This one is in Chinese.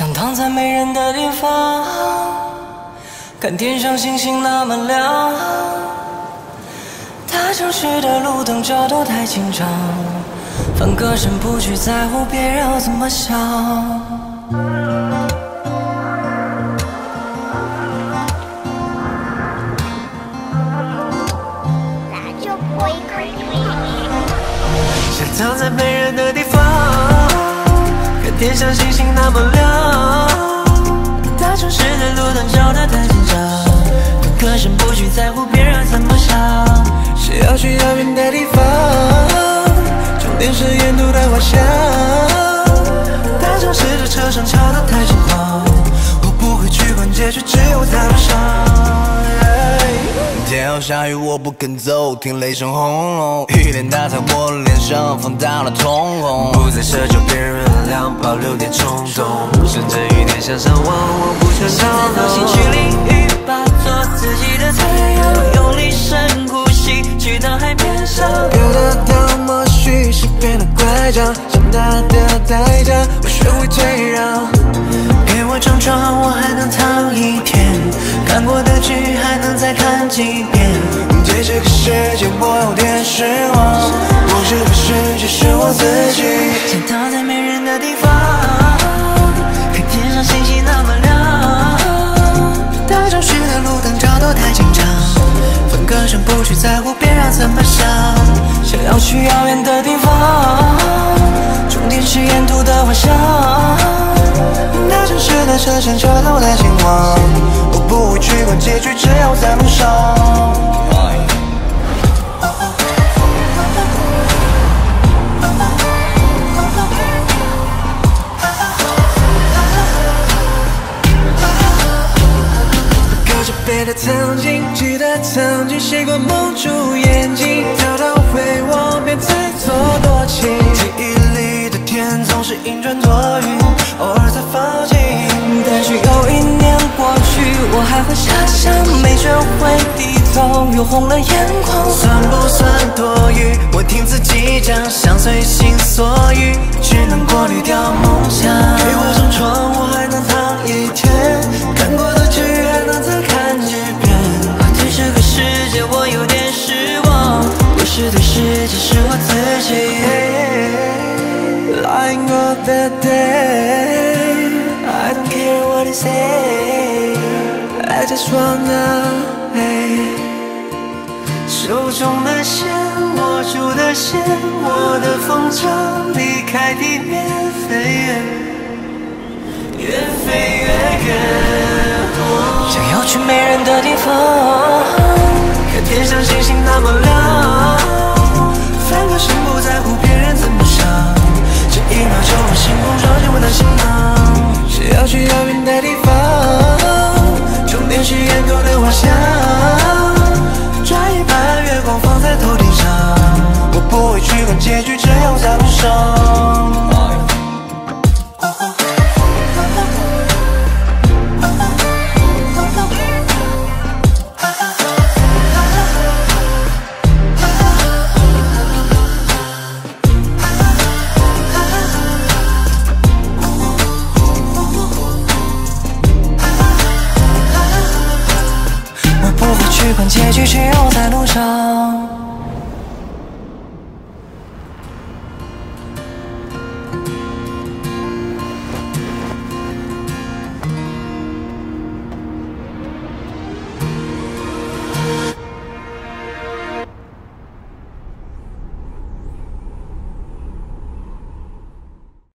想躺在没人的地方，看天上星星那么亮。大城市的路灯照得太紧张，放歌声不去在乎别人要怎么想。天上星星那么亮。大城市的路灯照得太紧张，歌声不去在乎别人怎么想。是要去遥远的地方，终点是沿途的花香。下雨，我不肯走，听雷声轰隆，雨点打在我脸上，放大了瞳孔。不再奢求别人原谅，保留点冲动，顺着雨点向上望，我不想操纵。兴趣淋雨把，做自己的太阳，用力深呼吸，去到海面上。有得到默许是变得乖张，长大的代价，我学会退让。给我张床，我还能躺一天，看过的剧还能再看几遍。对这个世界我有点失望，不是这个世界是我自己。想躺在没人的地方，看天上星星那么亮。大城市的路灯照得太紧张，放歌声不去在乎别人怎么想。想要去遥远的地方，终点是沿途的花香。大城市的车声吵得太心慌，我不会去管结局，只要在路上。隔着背的曾经，记得曾经写过蒙住眼睛，跳到回望便自作多情。记忆里的天总是阴转多云，偶尔才放晴。但是又一年过去，我还会遐想，没学会低头，又红了眼眶。算不算多余？我听自己讲，想随心所欲，只能过滤掉梦想。是对世界，是我自己。Lying on the day, I don't care what they say. I just wanna, hey. 手中的线，握住的线，我的风筝离开地面飞远，越飞越远。想要去没人的地方，看天上星星那么亮。结局只有在路上。